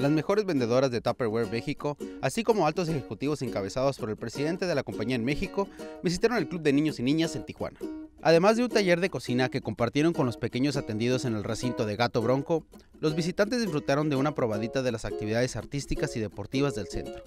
Las mejores vendedoras de Tupperware México, así como altos ejecutivos encabezados por el presidente de la compañía en México, visitaron el Club de Niños y Niñas en Tijuana. Además de un taller de cocina que compartieron con los pequeños atendidos en el recinto de Gato Bronco, los visitantes disfrutaron de una probadita de las actividades artísticas y deportivas del centro,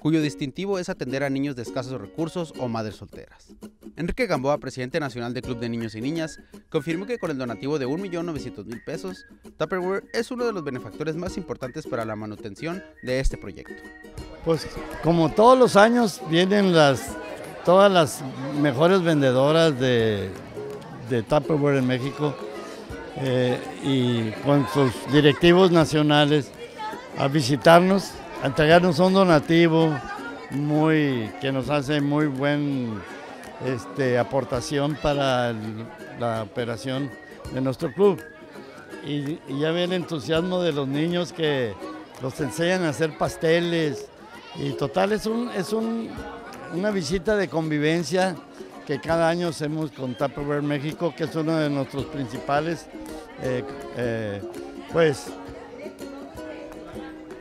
cuyo distintivo es atender a niños de escasos recursos o madres solteras. Enrique Gamboa, presidente nacional del Club de Niños y Niñas, confirmó que con el donativo de 1.900.000 pesos, Tupperware es uno de los benefactores más importantes para la manutención de este proyecto. Pues como todos los años vienen las todas las mejores vendedoras de, de Tupperware en México eh, y con sus directivos nacionales a visitarnos, a entregarnos un donativo muy que nos hace muy buen este, aportación para la operación de nuestro club. Y, ya ve el entusiasmo de los niños que los enseñan a hacer pasteles. Y total, es, un, es una visita de convivencia que cada año hacemos con Tupperware México, que es uno de nuestros principales eh, eh, pues,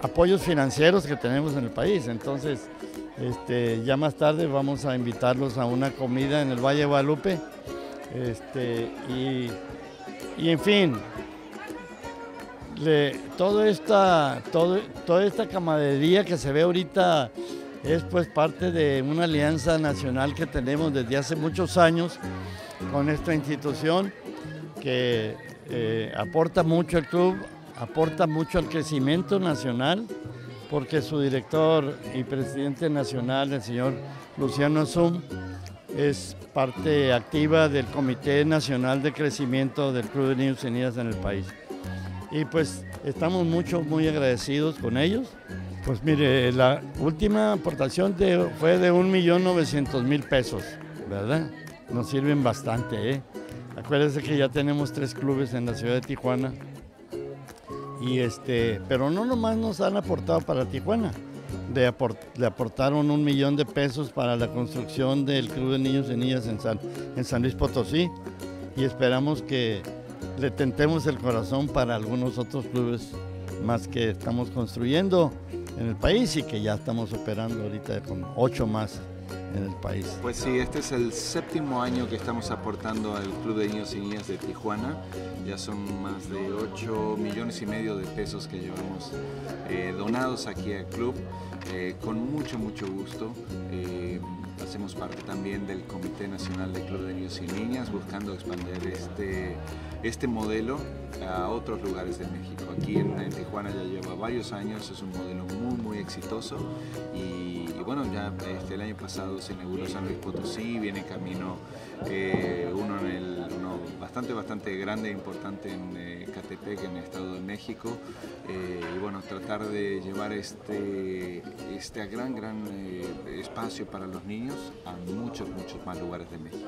apoyos financieros que tenemos en el país. Entonces, este, ya más tarde vamos a invitarlos a una comida en el Valle de Guadalupe. Este, y, en fin, todo esta, todo, toda esta camaradería que se ve ahorita es pues parte de una alianza nacional que tenemos desde hace muchos años con esta institución que eh, aporta mucho al club, aporta mucho al crecimiento nacional porque su director y presidente nacional, el señor Luciano Zum, es parte activa del Comité Nacional de Crecimiento del Club de Niños y Niñas en el país. Y pues estamos mucho, muy agradecidos con ellos. Pues mire, la última aportación fue de 1.900.000 pesos, ¿verdad? Nos sirven bastante, ¿eh? Acuérdense que ya tenemos tres clubes en la ciudad de Tijuana y este, pero no nomás nos han aportado para Tijuana, le, aportaron un millón de pesos para la construcción del Club de Niños y Niñas en San, en San Luis Potosí. Y esperamos que le tentemos el corazón para algunos otros clubes más que estamos construyendo en el país y que ya estamos operando ahorita con ocho más en el país. Pues sí, este es el séptimo año que estamos aportando al Club de Niños y Niñas de Tijuana. Ya son más de 8 millones y medio de pesos que llevamos eh, donados aquí al club, eh, con mucho, mucho gusto. Eh, hacemos parte también del Comité Nacional de Club de Niños y Niñas, buscando expandir este, este modelo a otros lugares de México. Aquí en, Tijuana ya lleva varios años, es un modelo muy, muy exitoso y, bueno, ya este, el año pasado se inauguró San Luis Potosí, viene camino eh, uno, en el, bastante, bastante grande e importante en eh, Catepec, en el Estado de México eh, y bueno, tratar de llevar este, este gran, gran espacio para los niños a muchos, muchos más lugares de México.